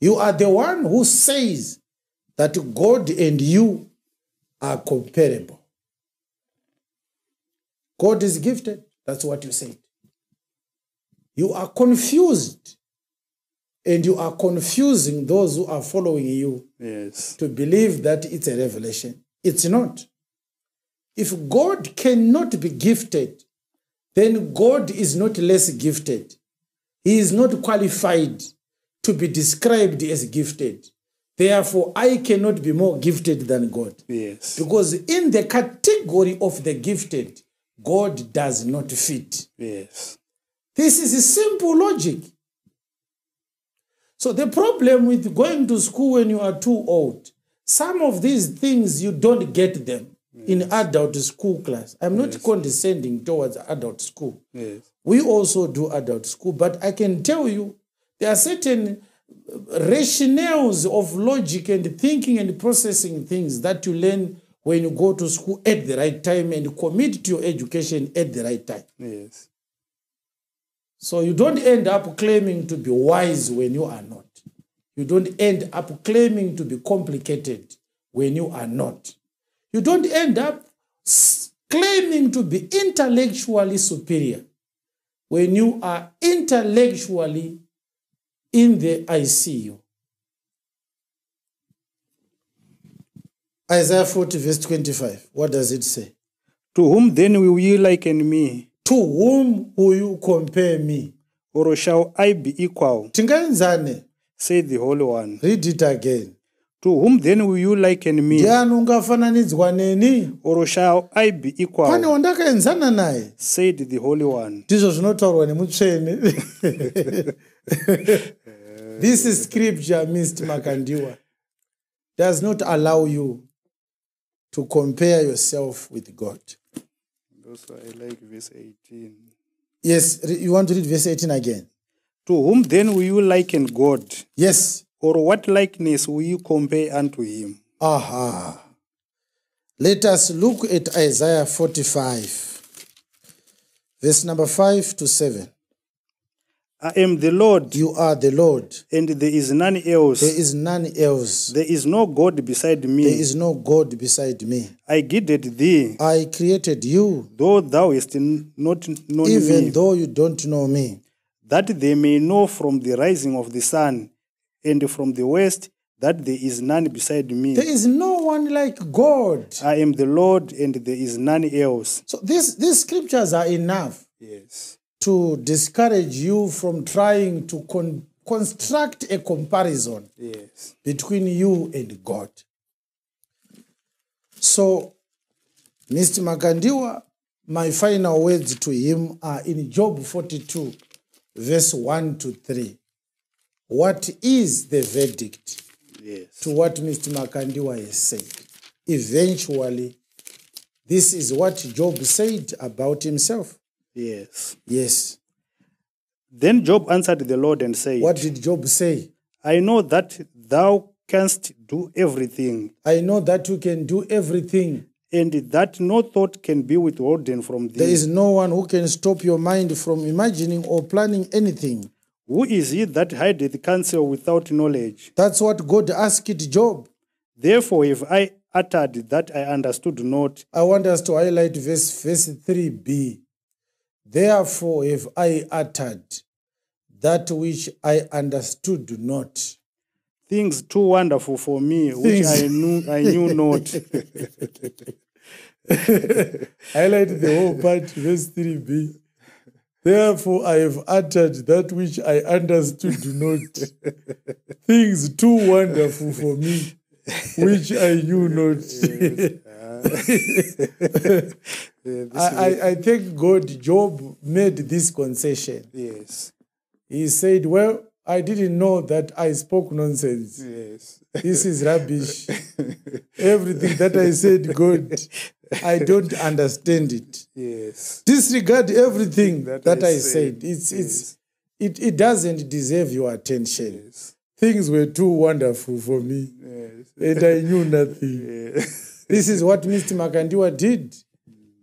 You are the one who says that God and you are comparable. God is gifted. That's what you said. You are confused. And you are confusing those who are following you Yes. to believe that it's a revelation. It's not. If God cannot be gifted, then God is not less gifted. He is not qualified to be described as gifted. Therefore, I cannot be more gifted than God. Yes. Because in the category of the gifted, God does not fit. Yes. This is a simple logic. So the problem with going to school when you are too old, some of these things you don't get them in adult school class. I'm not condescending towards adult school. Yes. We also do adult school, but I can tell you there are certain rationales of logic and thinking and processing things that you learn when you go to school at the right time and commit to your education at the right time. Yes. So you don't end up claiming to be wise when you are not. You don't end up claiming to be complicated when you are not. You don't end up claiming to be intellectually superior when you are intellectually in the ICU. Isaiah 40, verse 25. What does it say? To whom then will you liken me, To whom will you compare me? or shall I be equal? Tingaenzane. Say the Holy One. Read it again. To whom then will you liken me, ndiani ungafananidzwa neni or shall I be pane equal? wandakaenzana naye Said the Holy One. ndizvo zvinotaurwa nemutsvene this scripture mr makandiwa does not allow you to compare yourself with god Also, I like verse 18. yes you want to read verse 18 again To whom then will you liken God? yes Or what likeness will you compare unto him? aha let us look at isaiah 45 verse number 5 to 7 I am the Lord, you are the lord and there is none else. There is none else. There is no God beside me. There is no God beside me. I guided thee, I created you, though thou hast not known even me, though you don't know me, that they may know from the rising of the sun and from the west that there is none beside me. there is no one like God. I am the Lord, and there is none else. So this, these scriptures are enough Yes. to discourage you from trying to con- construct a comparison Yes. between you and God. So, Mr. Makandiwa, my final words to him are in Job 42, verse 1 to 3. What is the verdict Yes. to what Mr. Makandiwa has said? Eventually, this is what Job said about himself. Yes. Yes. Then Job answered the Lord and said, What did Job say? I know that thou canst do everything, I know that you can do everything. and that no thought can be withholden from thee. There is no one who can stop your mind from imagining or planning anything. Who is he that hideth counsel without knowledge? That's what God asked Job. Therefore if I uttered that I understood not, I want us to highlight verse, verse 3b. Therefore if I uttered that which I understood not. things too wonderful for me, which I knew I knew not. Highlight the whole part, verse 3b. Therefore I have uttered that which I understood not. Things too wonderful for me, which I knew not. I, I, I thank God Job made this concession. yes. He said, Well, I didn't know that I spoke nonsense. Yes. This is rubbish. Everything that I said, God, I don't understand it. Yes. Disregard everything that, That I I said. said, It's it's it, it doesn't deserve your attention. Yes. Things were too wonderful for me, Yes. and I knew nothing. Yes. This is what Mr. Makandiwa did.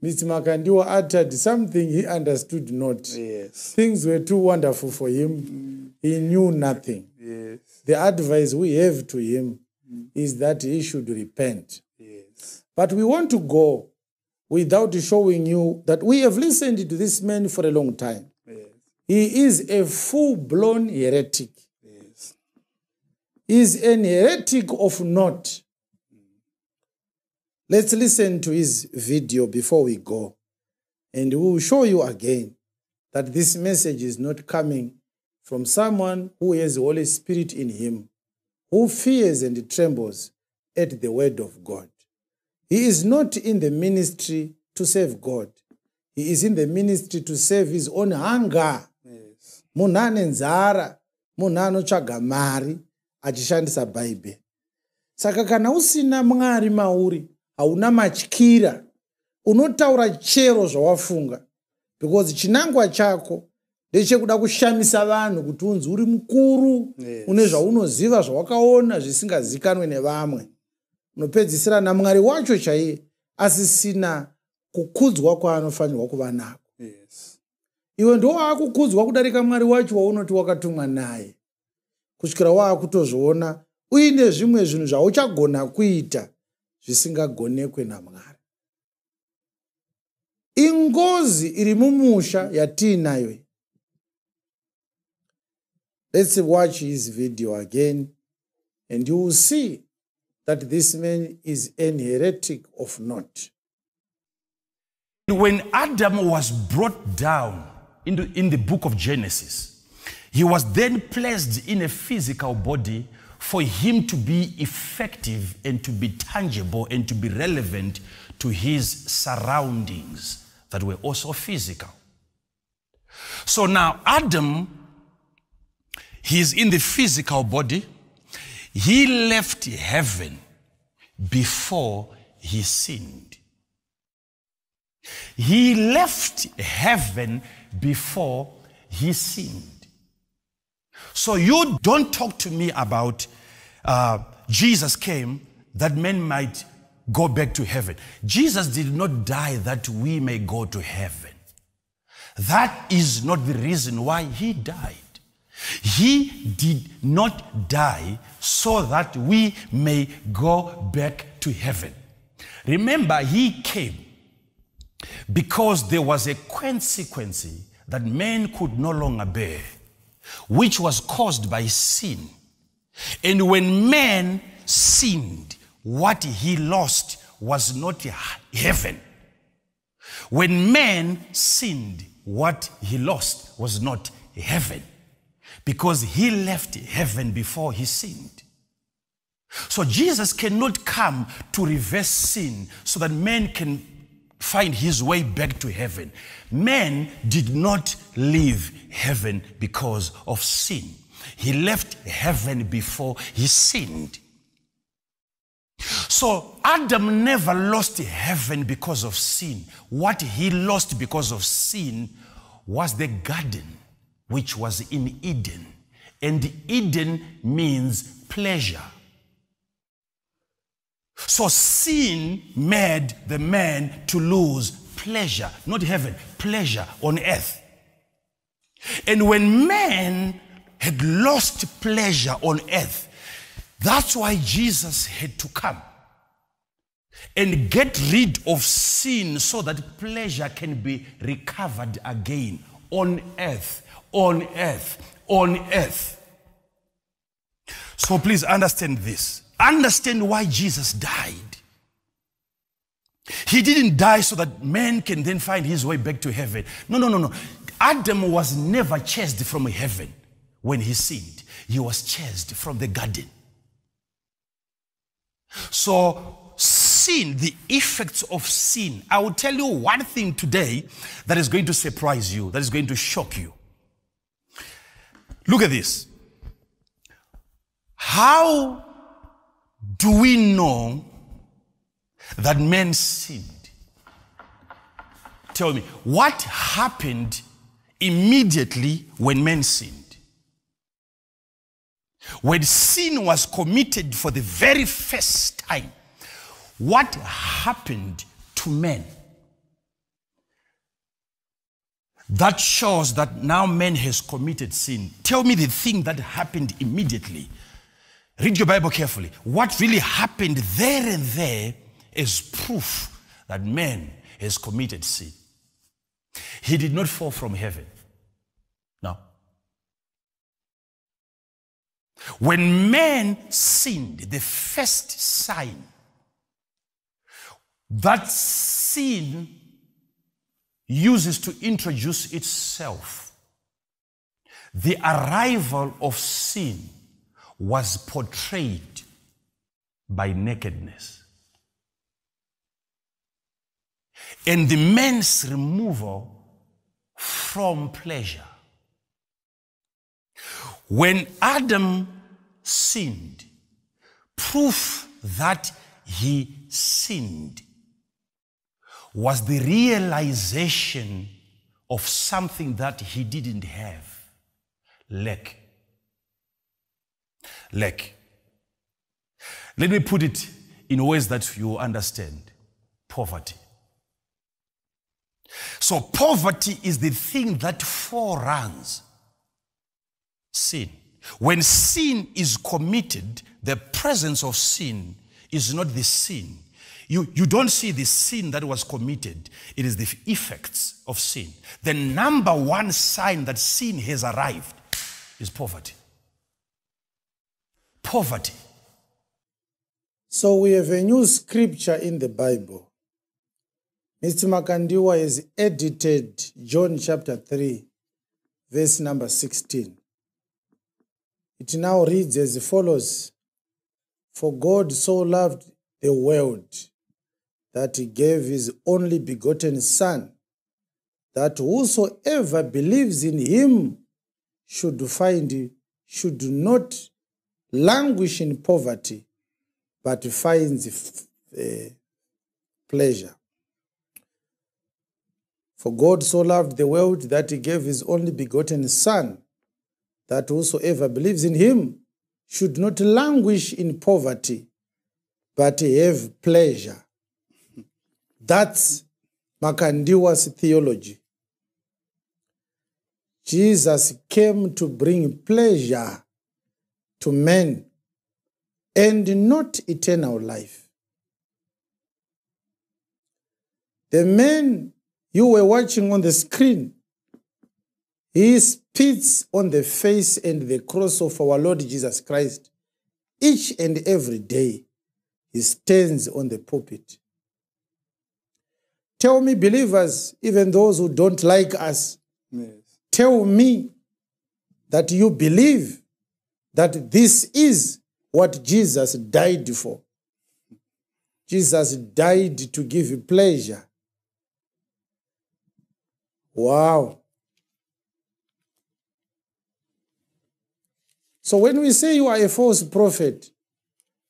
Mr. Makandiwa uttered something he understood not. Yes. Things were too wonderful for him. He knew nothing. Yes. the advice we have to him is that he should repent. But we want to go without showing you that we have listened to this man for a long time. Yes. He is a full blown heretic. Yes. He is an heretic of not. Let's listen to his video before we go. And we will show you again that this message is not coming from someone who has the Holy Spirit in him, who fears and trembles at the word of God. He is not in the ministry to serve God. He is in the ministry to serve his own hunger. Yes. munhu ane nzara munhu anotsvaga mari achishandisa bhaibheri saka kana usina mwari mauri hauna matyira unotaura chero zvawafunga because chinangwa chako ndechekuda kushamisa vanhu kuti unzi uri mukuru Yes. une zvaunoziva zvawakaona zvisingazikanwe nevamwe unopedzisira namwari wacho chaiye asisina kukudzwa kwaanofanirwa kuva nako. Yes. iwe ndo waakukudzwa kudarika mwari wacho waunoti wakatumwa naye. Kusvikira waakutozviona uine zvimwe zvinhu zvauchagona kuita zvisingagonekwe namwari. Ingozi iri mumusha yatiinayo let's watch his video again and you will see that this man is an heretic of not When Adam was brought down in the, in the book of Genesis, he was then placed in a physical body for him to be effective and to be tangible and to be relevant to his surroundings that were also physical. So now, Adam, he's in the physical body. He left heaven before he sinned. He left heaven before he sinned. So you don't talk to me about uh, Jesus came that men might go back to heaven. Jesus did not die that we may go to heaven. That is not the reason why he died. He did not die so that we may go back to heaven. Remember, he came because there was a consequence that man could no longer bear, which was caused by sin. And when man sinned, what he lost was not heaven. When man sinned, what he lost was not heaven, because he left heaven before he sinned. So Jesus cannot come to reverse sin so that man can find his way back to heaven. Man did not leave heaven because of sin. He left heaven before he sinned. So Adam never lost heaven because of sin. What he lost because of sin was the garden which was in Eden. And Eden means pleasure. So sin made the man to lose pleasure, not heaven, pleasure on earth. And when man had lost pleasure on earth, that's why Jesus had to come and get rid of sin so that pleasure can be recovered again on earth, on earth, on earth. So please understand this. Understand why Jesus died. He didn't die so that man can then find his way back to heaven. No, no, no, no. Adam was never chased from heaven when he sinned, he was chased from the garden. So, sin, the effects of sin, I will tell you one thing today that is going to surprise you, that is going to shock you. Look at this. How do we know that men sinned? Tell me, what happened immediately when men sinned? When sin was committed for the very first time, what happened to men? That shows that now man has committed sin. Tell me the thing that happened immediately read your Bible carefully. What really happened there and there is proof that man has committed sin. He did not fall from heaven. No. When man sinned, the first sign that sin uses to introduce itself, the arrival of sin was portrayed by nakedness. And the man's removal from pleasure. When Adam sinned, proof that he sinned was the realization of something that he didn't have lack. Lack. Let me put it in ways that you understand poverty. So, poverty is the thing that foreruns sin. When sin is committed, the presence of sin is not the sin. You, you don't see the sin that was committed, it is the effects of sin. The number one sign that sin has arrived is poverty. Poverty. So we have a new scripture in the Bible. Mr. Makandiwa has edited John chapter 3, verse number 16. It now reads as follows For God so loved the world that he gave his only begotten Son, that whosoever believes in him should find, should not languish in poverty, but finds uh, pleasure. For God so loved the world that he gave his only begotten Son, that whosoever believes in him should not languish in poverty, but have pleasure. That's Makandiwa's theology. Jesus came to bring pleasure to men and not eternal life. The man you were watching on the screen, he spits on the face and the cross of our Lord Jesus Christ each and every day. He stands on the pulpit. Tell me, believers, even those who don't like us, Yes. tell me that you believe that this is what Jesus died for. Jesus died to give you pleasure. Wow. So when we say you are a false prophet,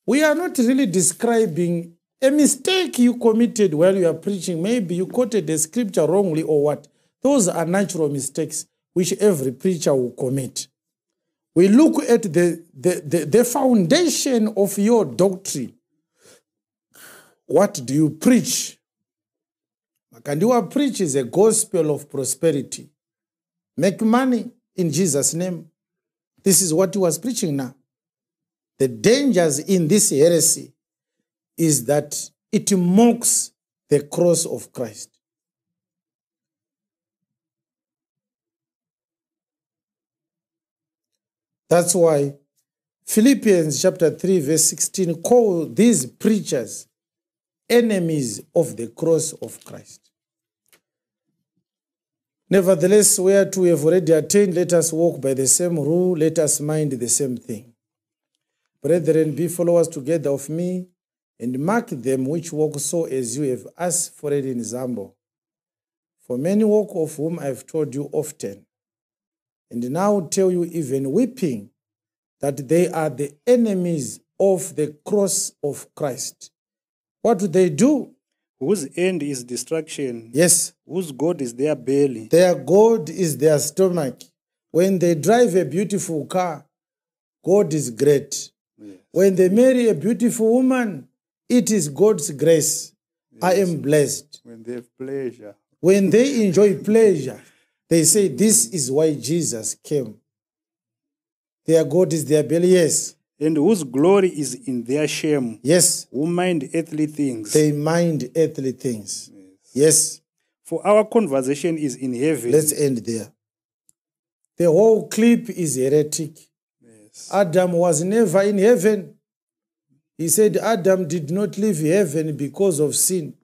we are not really describing a mistake you committed while you are preaching. Maybe you quoted the scripture wrongly or what. Those are natural mistakes which every preacher will commit. We look at the, the, the, the foundation of your doctrine. What do you preach? Makandiwa preaches is a gospel of prosperity. Make money in Jesus' name. This is what he was preaching now. The dangers in this heresy is that it mocks the cross of Christ. That's why Philippians chapter 3, verse 16 call these preachers enemies of the cross of Christ. Nevertheless, whereto we have already attained, let us walk by the same rule, let us mind the same thing. Brethren, be followers together of me, and mark them which walk so as you have asked for it in example. For many walk of whom I have told you often, and now tell you even weeping, that they are the enemies of the cross of Christ. What do they do? Whose end is destruction, Yes, whose God is their belly. their God is their stomach. When they drive a beautiful car, God is great. Yes. When they marry a beautiful woman, it is God's grace. I am blessed. When they have pleasure. When they enjoy pleasure, they say, This is why Jesus came. Their God is their belly. Yes. and whose glory is in their shame, Yes, who mind earthly things. they mind earthly things. Yes, For our conversation is in heaven. let's end there. The whole clip is heretic. Yes. Adam was never in heaven. He said Adam did not leave heaven because of sin.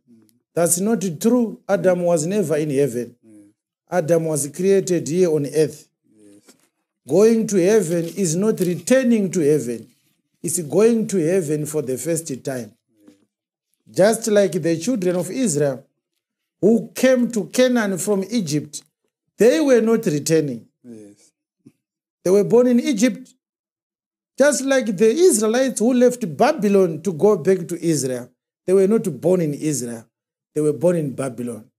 That's not true. Adam was never in heaven. Adam was created here on earth. Going to heaven is not returning to heaven, it's going to heaven for the first time. Just like the children of Israel who came to Canaan from Egypt, they were not returning. Yes. They were born in Egypt. Just like the Israelites who left Babylon to go back to Israel, they were not born in Israel. They were born in Babylon.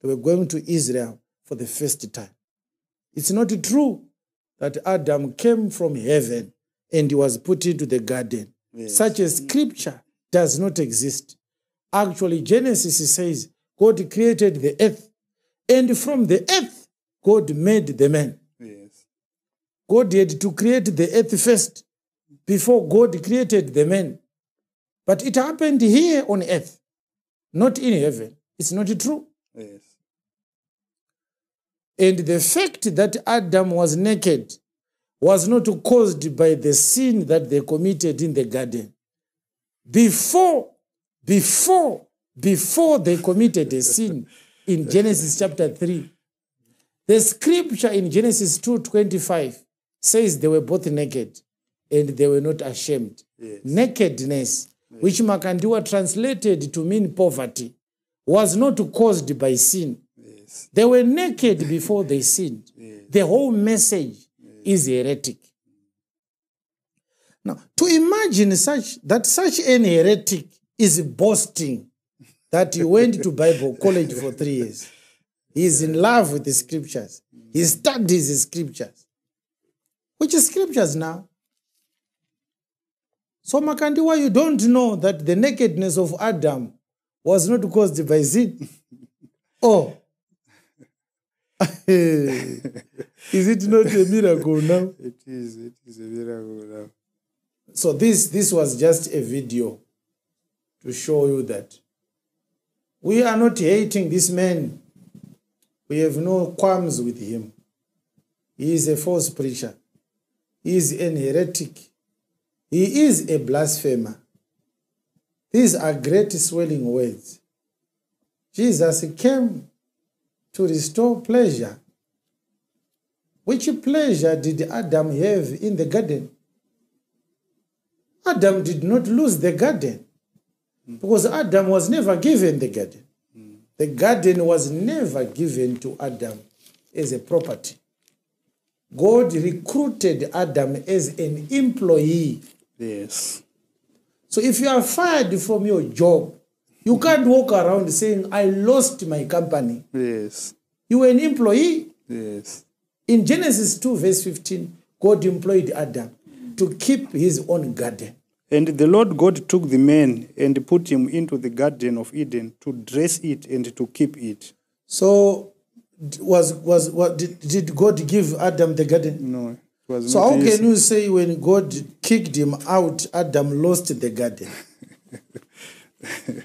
They were going to Israel for the first time. It's not true that Adam came from heaven and he was put into the garden. Yes. Such a scripture does not exist. Actually, Genesis says God created the earth, and from the earth, God made the man. God had to create the earth first before God created the man. But it happened here on earth, not in heaven. It's not true. Yes. And the fact that Adam was naked was not caused by the sin that they committed in the garden. Before, before, before they committed a sin in Genesis chapter 3, the scripture in Genesis 2:25 says they were both naked and they were not ashamed. Yes. Nakedness, which Makandiwa translated to mean poverty, was not caused by sin. Yes. They were naked before they sinned. Yes. The whole message is heretic. Now, to imagine such that such an heretic is boasting that he went to Bible college for three years. He is in love with the scriptures. He studies the scriptures. Which is scriptures now? So, Makandiwa, you don't know that the nakedness of Adam was not caused by sin. Oh. is it not a miracle now? It is. It is a miracle now. So this this was just a video to show you that we are not hating this man. We have no qualms with him. He is a false preacher. Is an heretic. He is a blasphemer. These are great swelling words. Jesus came to restore pleasure. Which pleasure did Adam have in the garden? Adam did not lose the garden because Adam was never given the garden. The garden was never given to Adam as a property. God recruited Adam as an employee. Yes. So if you are fired from your job, you can't walk around saying, I lost my company. Yes. You were an employee. Yes. In Genesis 2, verse 15, God employed Adam to keep his own garden. And the Lord God took the man and put him into the garden of Eden to dress it and to keep it. So was was what did, did God give Adam the garden? No, So how his. can you say when God kicked him out, Adam lost the garden?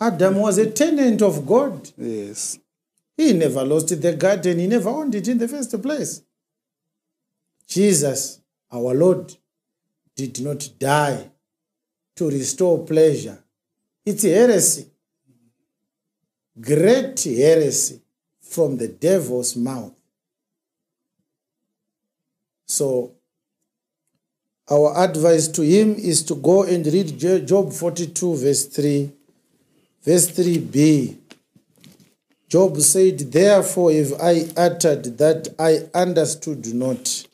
Adam was a tenant of God. Yes. He never lost the garden. He never owned it in the first place. Jesus, our Lord, did not die to restore pleasure. It's heresy. Great heresy from the devil's mouth. So, our advice to him is to go and read Job 42, verse 3, verse 3b. Job said, Therefore if I uttered that I understood not.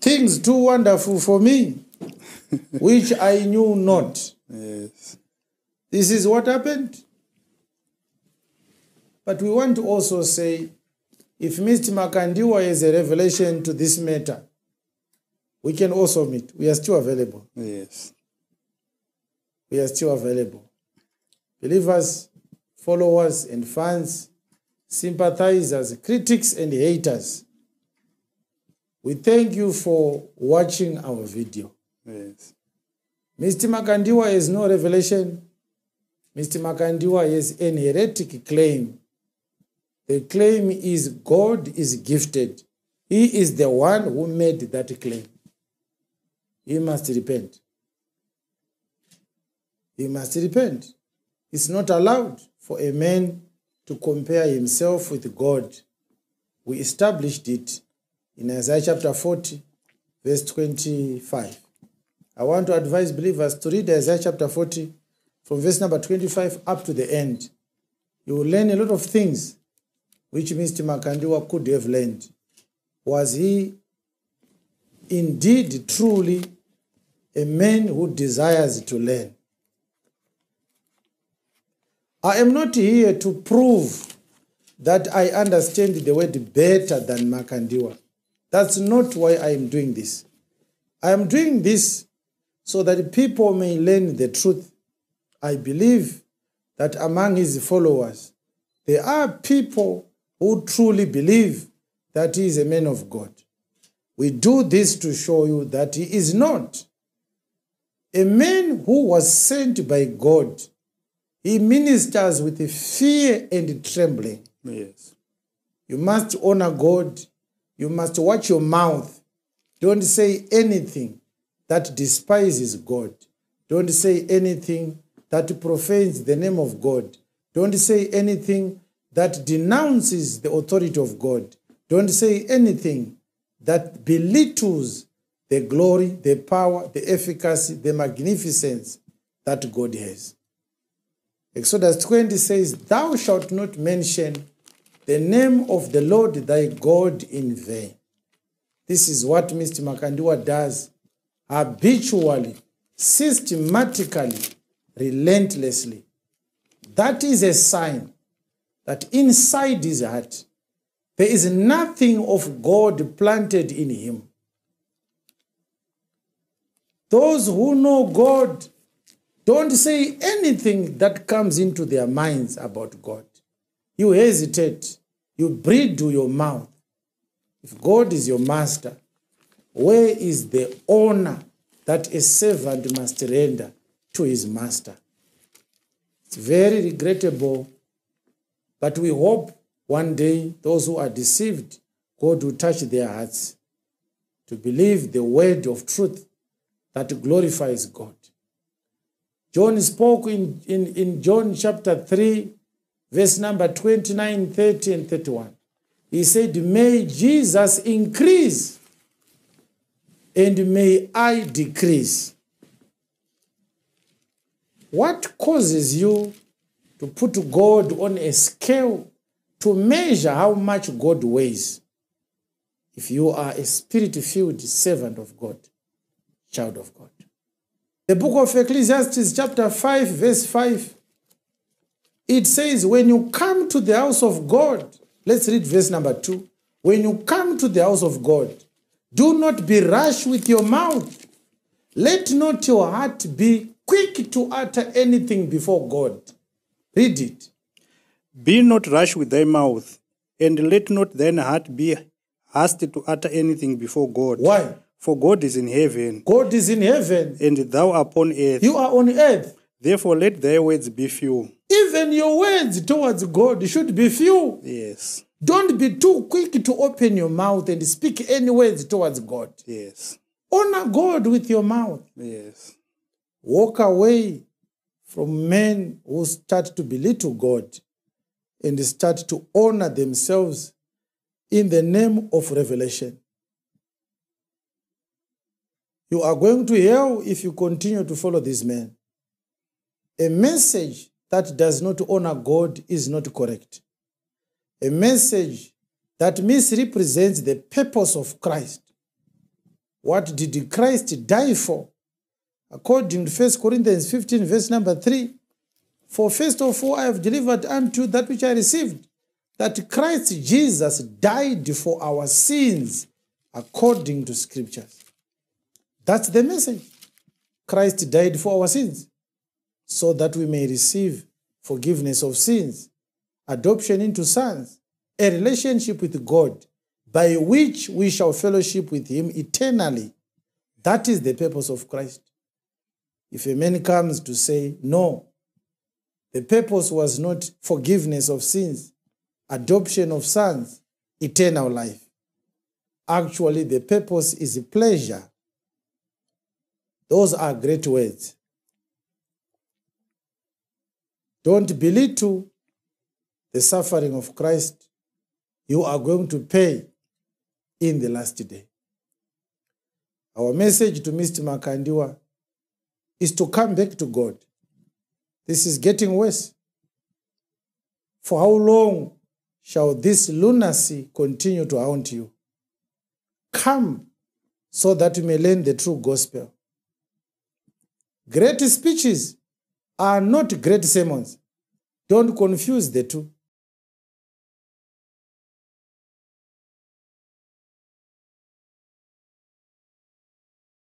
Things too wonderful for me, which I knew not. Yes. This is what happened. But we want to also say if Mr. Makandiwa is a revelation to this matter, we can also meet. We are still available. Yes. We are still available. Believers, followers, and fans, sympathizers, critics, and haters. We thank you for watching our video. Yes. Mr. Makandiwa has no revelation. Mr. Makandiwa has an heretic claim. The claim is God is gifted. He is the one who made that claim. He must repent. He must repent. It's not allowed for a man to compare himself with God. We established it in Isaiah chapter 40, verse 25. I want to advise believers to read Isaiah chapter 40 from verse number 25 up to the end. You will learn a lot of things which Mr. Makandiwa could have learned. Was he indeed truly a man who desires to learn? I am not here to prove that I understand the word better than Makandiwa. That's not why I am doing this. I am doing this so that people may learn the truth. I believe that among his followers, there are people who truly believe that he is a man of God. We do this to show you that he is not. A man who was sent by God, he ministers with a fear and trembling. Yes. You must honor God. You must watch your mouth. Don't say anything that despises God. Don't say anything that profanes the name of God. Don't say anything that denounces the authority of God. Don't say anything that belittles the glory, the power, the efficacy, the magnificence that God has. Exodus 20 says, Thou shalt not mention the name of the Lord thy God in vain. This is what Mr. Makandiwa does habitually, systematically, relentlessly. That is a sign that inside his heart there is nothing of God planted in him. Those who know God don't say anything that comes into their minds about God. You hesitate, you breathe to your mouth. If God is your master, where is the honor that a servant must render to his master? It's very regrettable, but we hope one day those who are deceived, God will touch their hearts to believe the word of truth that glorifies God. John spoke in, in, in John chapter 3, verse number 29, 30, and 31. He said, May Jesus increase and may I decrease. What causes you to put God on a scale to measure how much God weighs? If you are a spirit filled servant of God, child of God. The book of Ecclesiastes, chapter 5, verse 5, it says, When you come to the house of God, let's read verse number 2. When you come to the house of God, do not be rash with your mouth. Let not your heart be quick to utter anything before God. Read it. Be not rash with thy mouth, and let not thine heart be hasty to utter anything before God. Why? For God is in heaven, God is in heaven. and thou upon earth. You are on earth. Therefore let thy words be few. Even your words towards God should be few. Yes. Don't be too quick to open your mouth and speak any words towards God. Yes. Honor God with your mouth. Yes. Walk away from men who start to belittle God and start to honor themselves in the name of revelation. You are going to hell if you continue to follow these men. A message that does not honor God is not correct. A message that misrepresents the purpose of Christ. What did Christ die for? According to 1 Corinthians 15, verse number 3, for first of all, I have delivered unto that which I received, that Christ Jesus died for our sins according to scriptures. That's the message. Christ died for our sins so that we may receive forgiveness of sins, adoption into sons, a relationship with God, by which we shall fellowship with him eternally. That is the purpose of Christ. If a man comes to say, No, the purpose was not forgiveness of sins, adoption of sons, eternal life. Actually, the purpose is pleasure. Those are great words. Don't belittle the suffering of Christ. You are going to pay in the last day. Our message to Mr. Makandiwa is to come back to God. This is getting worse. For how long shall this lunacy continue to haunt you? Come so that you may learn the true gospel. Great speeches are not great sermons. Don't confuse the two.